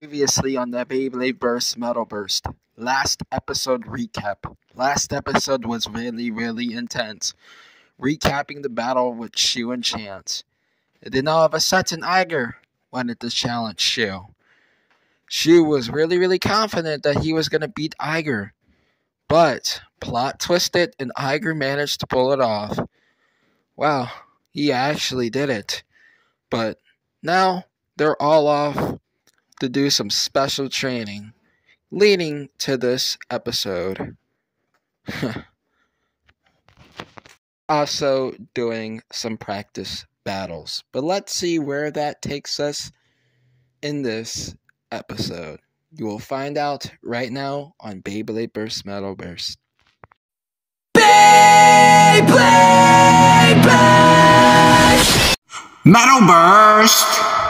Previously on the Beyblade Burst Metal Burst. Last episode recap. Last episode was really, really intense. Recapping the battle with Shu and Chance. And then all of a sudden, Aiger wanted to challenge Shu. Shu was really, really confident that he was going to beat Aiger. But plot twisted and Aiger managed to pull it off. Wow, he actually did it. But now they're all off to do some special training leading to this episode. also, doing some practice battles. But let's see where that takes us in this episode. You will find out right now on Beyblade Burst Metal Burst. Beyblade Burst! Metal Burst!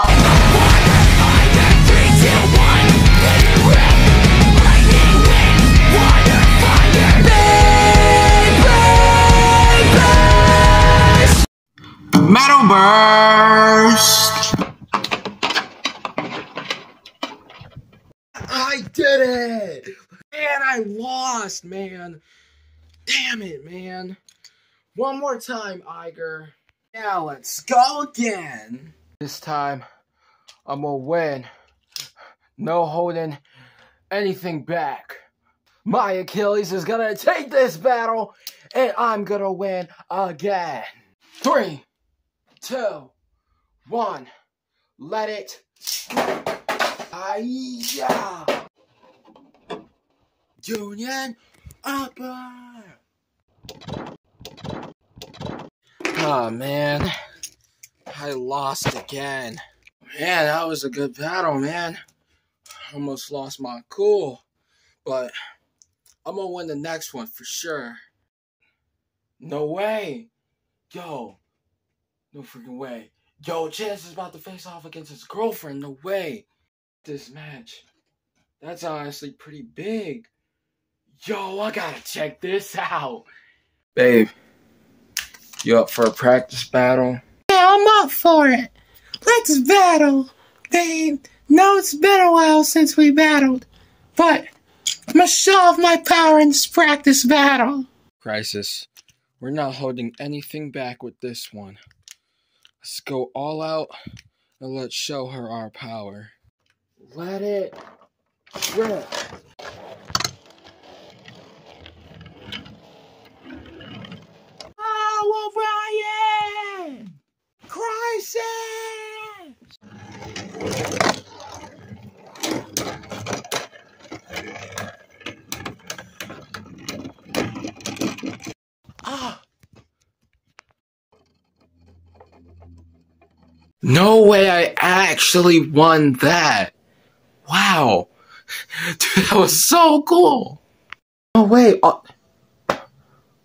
Metal Burst! I did it! Man, I lost, man. Damn it, man. One more time, Aiger. Now let's go again. This time, I'm gonna win. No holding anything back. My Achilles is gonna take this battle, and I'm gonna win again. Three, two, one. Let it. Hiya! Union Upper! Oh man, I lost again. Man, that was a good battle, man. Almost lost my cool, but I'm gonna win the next one for sure. No way! Yo, no freaking way. Yo, Chance is about to face off against his girlfriend. No way. This match. That's honestly pretty big. Yo, I gotta check this out. Babe, you up for a practice battle? Yeah, I'm up for it. Let's battle, babe. No, it's been a while since we battled, but I'm gonna show off my power in this practice battle. Crisis. We're not holding anything back with this one. Let's go all out and let's show her our power. Let it rip. Oh, No way I actually won that. Wow. Dude, that was so cool. No way. Uh,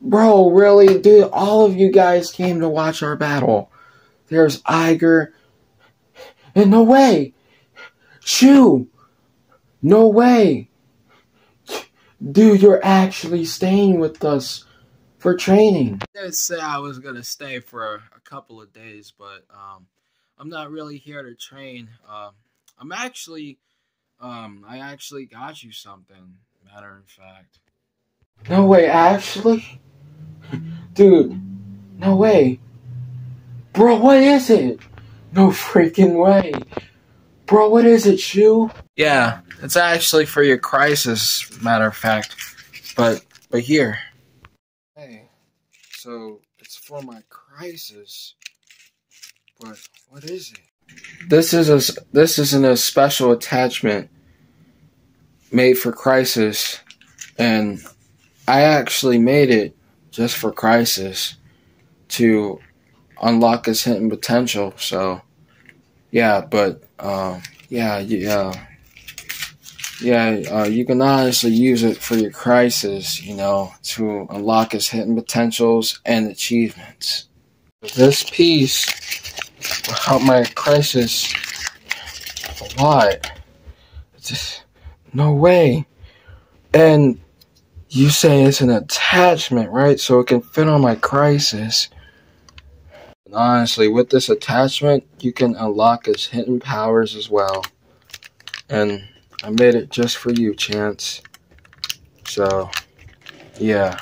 bro, really? Dude, all of you guys came to watch our battle. There's Aiger. And no way. Shu. No way. Dude, you're actually staying with us for training. I did say I was gonna stay for a couple of days, but um, I'm not really here to train. Um, I'm actually, um, I actually got you something. Matter of fact. No way, actually, dude. No way, bro. What is it? No freaking way, bro. What is it, Shu? Yeah, it's actually for your crisis. Matter of fact, but but here. Hey, so it's for my crisis. But what is it? This is a this isn't a special attachment made for crisis, and I actually made it just for crisis to unlock his hidden potential. So yeah, but um, yeah, yeah. yeah, uh, you can honestly use it for your crisis, you know, to unlock his hidden potentials and achievements. This piece help my crisis a lot. It's just, no way. And you say it's an attachment, right? So it can fit on my crisis. And honestly, with this attachment, you can unlock his hidden powers as well. And I made it just for you, Chance. So, yeah.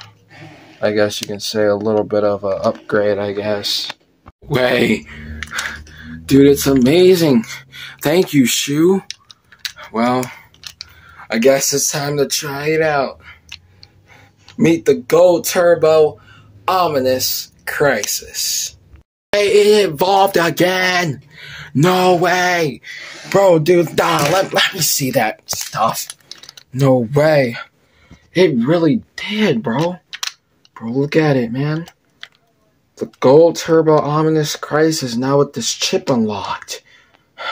I guess you can say a little bit of a upgrade, I guess. Way. Dude, it's amazing. Thank you, Shu. Well, I guess it's time to try it out. Meet the Gold Turbo Ominous Crisis. Hey, it evolved again. No way. Bro, dude, nah, let, let me see that stuff. No way. It really did, bro. Bro, look at it, man. The Gold Turbo Ominous Crisis now with this chip unlocked.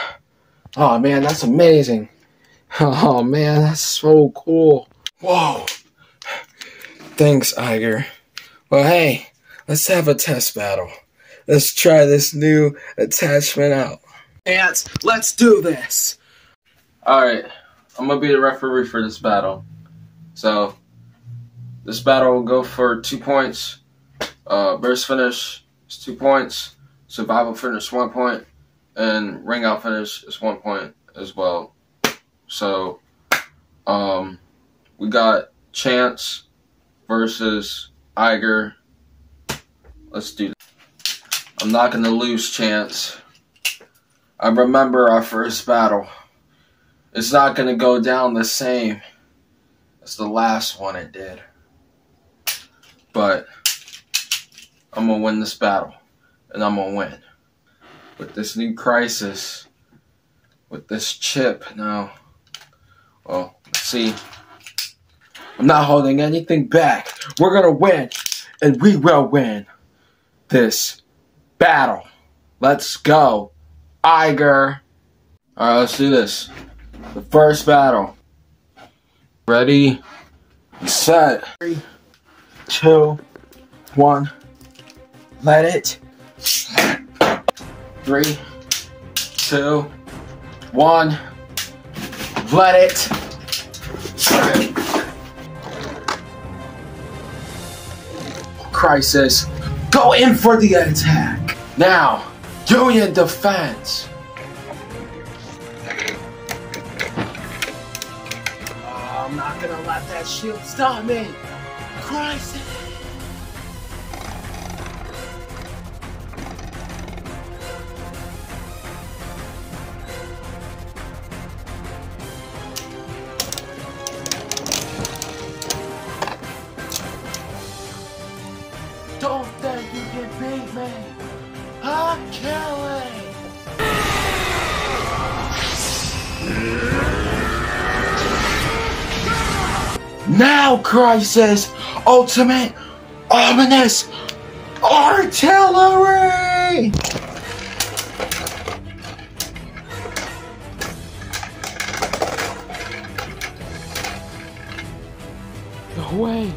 Oh, man, that's amazing. Oh, man, that's so cool. Whoa. Thanks, Aiger. Well, hey, let's have a test battle. Let's try this new attachment out. Ants, let's do this. All right, I'm gonna be the referee for this battle. So, this battle will go for two points. Uh, burst finish is two points. Survival finish one point, and ring out finish is one point as well. So, um, we got Chance versus Aiger. Let's do this. I'm not gonna lose Chance. I remember our first battle. It's not gonna go down the same as the last one it did. But I'm gonna win this battle. And I'm gonna win. With this new crisis. With this chip now. Well, let's see. I'm not holding anything back. We're gonna win. And we will win this battle. Let's go. Aiger. Alright, let's do this. The first battle. Ready, set. Three, two, one. Let it. Three, two, one. Let it. Crisis. Go in for the attack. Now, Union defense. I'm not gonna let that shield stop me. Crisis. Now, Crisis! Ultimate Ominous Artillery! No way!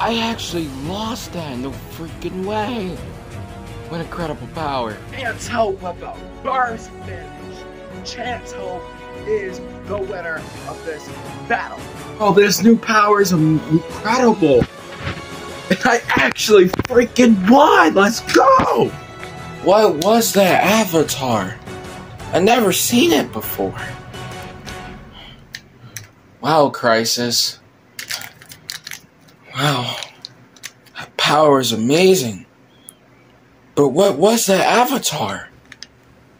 I actually lost that, in no freaking way! What incredible power! Chance Hope about Burst Finish. Chance Hope is the winner of this battle. Oh, this new power is incredible! And I actually freaking won! Let's go! What was that avatar? I never seen it before. Wow, Crisis. Wow. That power is amazing. But what was that avatar?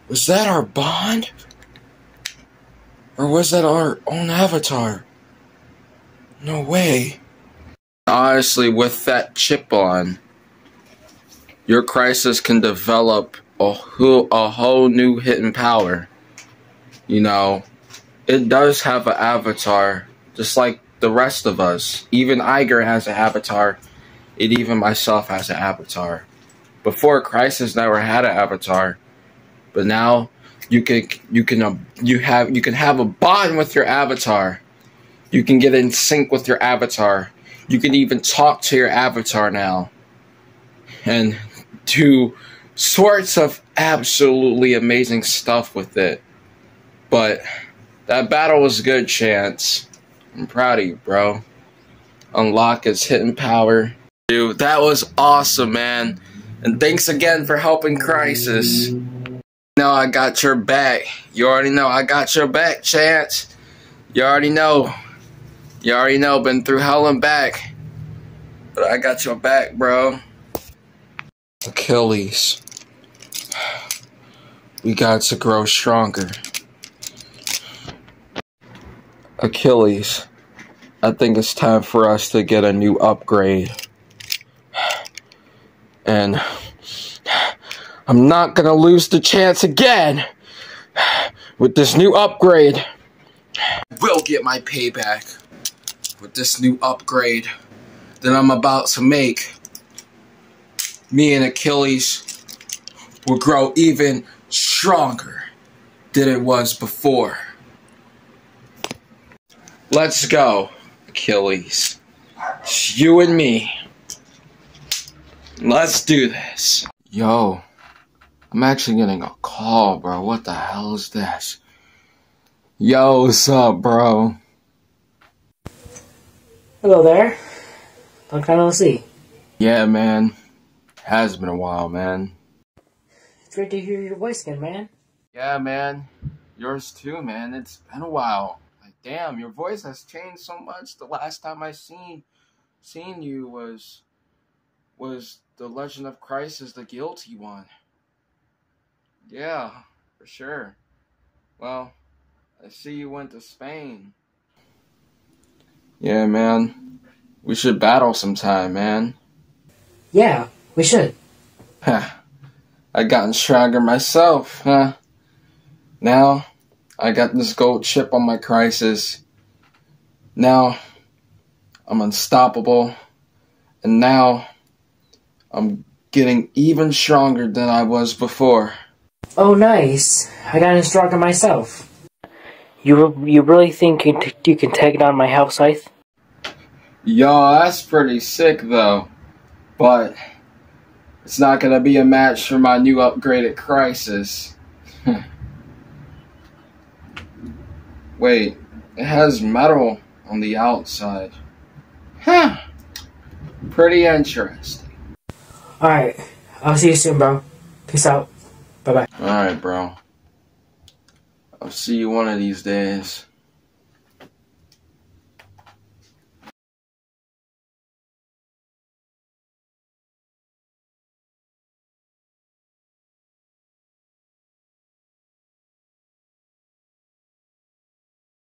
Was that our bond? Or was that our own avatar? No way. Honestly, with that chip on, your crisis can develop a whole, a whole new hidden power. You know, it does have an avatar, just like the rest of us. Even Aiger has an avatar. It even myself has an avatar. Before Crisis never had an avatar. But now you can you can uh, you have you can have a bond with your avatar. You can get in sync with your avatar. You can even talk to your avatar now. And do sorts of absolutely amazing stuff with it. But that battle was a good, Chance. I'm proud of you, bro. Unlock his hidden power. Dude, that was awesome, man. And thanks again for helping Crisis. No, I got your back. You already know I got your back, Chance. You already know. You already know. Been through hell and back. But I got your back, bro. Achilles. We got to grow stronger. Achilles. I think it's time for us to get a new upgrade. And I'm not gonna lose the chance again with this new upgrade. I will get my payback with this new upgrade that I'm about to make. Me and Achilles will grow even stronger than it was before. Let's go, Achilles. It's you and me. Let's do this. Yo, I'm actually getting a call, bro. What the hell is this? Yo, what's up, bro? Hello there. Long time no see. Yeah, man. Has been a while, man. It's great to hear your voice again, man. Yeah, man. Yours too, man. It's been a while. Like, damn, your voice has changed so much. The last time I seen seen you was was the Legend of Christ as the guilty one. Yeah, for sure. Well, I see you went to Spain. Yeah, man. We should battle sometime, man. Yeah, we should. Huh. I gotten stronger myself, huh? Now, I got this gold chip on my crisis. Now, I'm unstoppable. And now, I'm getting even stronger than I was before. Oh, nice. I got stronger myself. You you really think you, t- you can take down my house scythe? Yo, that's pretty sick though. But it's not gonna be a match for my new upgraded crisis. Wait, it has metal on the outside. Huh. Pretty interesting. Alright, I'll see you soon, bro. Peace out. Bye bye. Alright, bro. I'll see you one of these days.